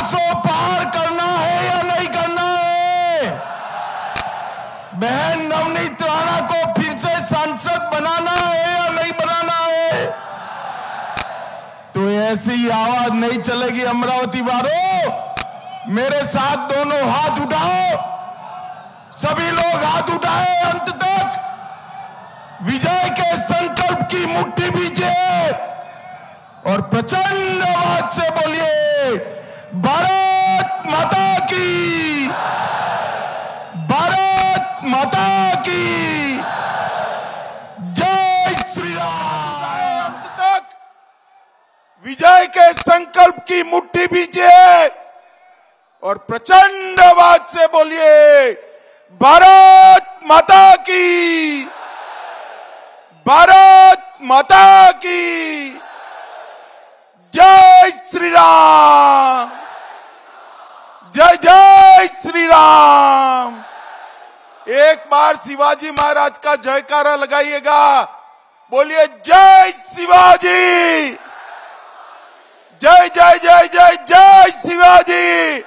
400 पार करना है या नहीं करना है? बहन नवनीत राणा को फिर से सांसद बनाना है या नहीं बनाना है? तो ऐसी आवाज़ नहीं चलेगी अमरावती वालों। मेरे साथ दोनों हाथ उठाओ। सभी लोग हाथ उठाए अंत तक। विजय के संकल्प की मुट्ठी बीजिए और प्रचंड आवाज़ से भारत माता की। भारत माता की। जय श्री राम। तक विजय के संकल्प की मुट्ठी बीजिए और प्रचंड आवाज़ से बोलिए, भारत माता की। भारत माता की जय श्री राम जय जय श्री राम। एक बार शिवाजी महाराज का जयकारा लगाइएगा। बोलिए, जय शिवाजी। जय जय जय जय जय शिवाजी।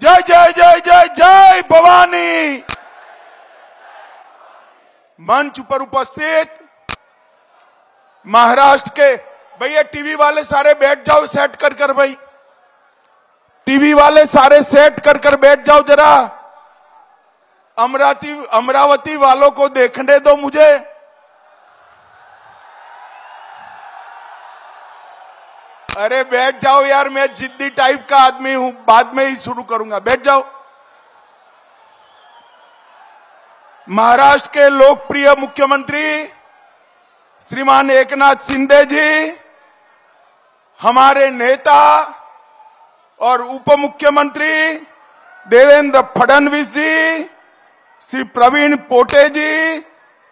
जय जय जय जय जय भवानी। मंच पर उपस्थित महाराष्ट्र के, भैया, टीवी वाले सारे बैठ जाओ सेट कर कर, भाई। टीवी वाले सारे सेट कर कर बैठ जाओ जरा। अमरावती अमरावती वालों को देखने दो मुझे। अरे बैठ जाओ यार, मैं जिद्दी टाइप का आदमी हूँ, बाद में ही शुरू करूँगा। बैठ जाओ। महाराष्ट्र के लोकप्रिय मुख्यमंत्री श्रीमान एकनाथ शिंदे जी, हमारे नेता और उप मुख्यमंत्री देवेंद्र फडणवीस जी, श्री प्रवीण पोटे जी,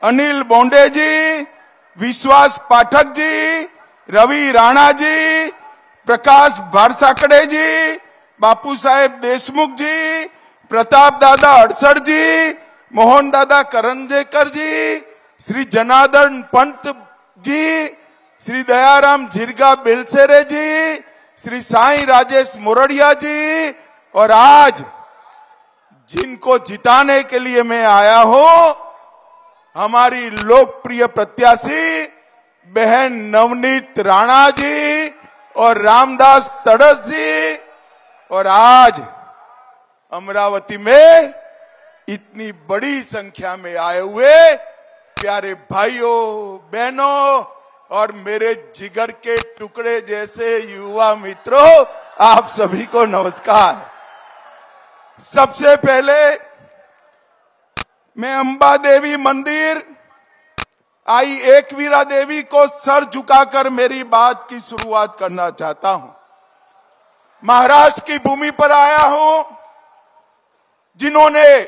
अनिल बोंडे जी, विश्वास पाठक जी, रवि राणा जी, प्रकाश भारसाकड़े जी, बापू साहेब देशमुख जी, प्रताप दादा अड़सर जी, मोहन दादा करंजेकर जी, श्री जनार्दन पंत जी, श्री दयाराम झिरगा बेलसेरे जी श्री साईं राजेश मोरडिया जी, और आज जिनको जिताने के लिए मैं आया हूँ, हमारी लोकप्रिय प्रत्याशी बहन नवनीत राणा जी और रामदास तड़स जी, और आज अमरावती में इतनी बड़ी संख्या में आए हुए प्यारे भाइयों, बहनों और मेरे जिगर के टुकड़े जैसे युवा मित्रों, आप सभी को नमस्कार। सबसे पहले मैं अंबा देवी मंदिर, आई एकवीरा देवी को सर झुकाकर मेरी बात की शुरुआत करना चाहता हूँ। महाराष्ट्र की भूमि पर आया हूँ, जिन्होंने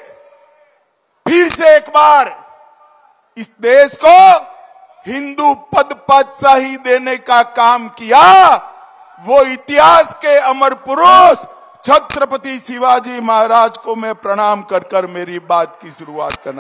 फिर से एक बार इस देश को हिंदू पद पातशाही देने का काम किया, वो इतिहास के अमर पुरुष, छत्रपति शिवाजी महाराज को मैं प्रणाम कर कर मेरी बात की शुरुआत करना